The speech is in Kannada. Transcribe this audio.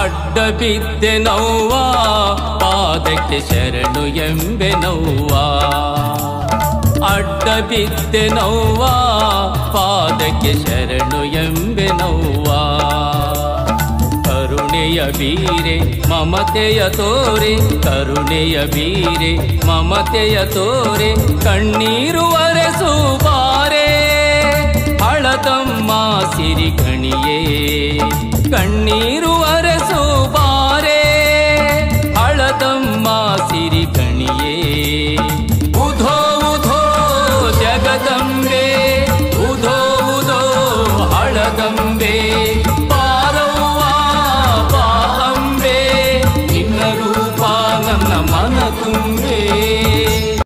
ಅಡ್ಡ ಬಿದ್ದೆ ನೋವ ಪಾದಕ್ಕೆ ಶರಣು ಎಂಬೆ ನೋವ ಅಡ್ಡ ಬಿದ್ದೆ ನೋವ ಪಾದಕ್ಕೆ ಶರಣು ಎಂಬೆ ನೋವ ಕರುಣೆಯ ಬೀರೆ, ಮಮತೆಯ ತೋರೆ, ಕರುಣೆಯ ಬೀರೆ, ಮಮತೆಯ ತೋರೆ, ಕಣ್ಣೀರು ಬಾರೆ. ಹಳತಮ್ಮ ಸಿರಿ ಕಣಿಯೇ, ಕಣ್ಣೀರು ಹಳದಂಬೆ ಉದೋ ಉದೋ ಹಳದಂಬೆ ಪಾರವ್ವ ಪಾಹಂಬೆ ನಿನ್ನ ರೂಪ ನನ್ನ ಮನ ತುಂಬೆ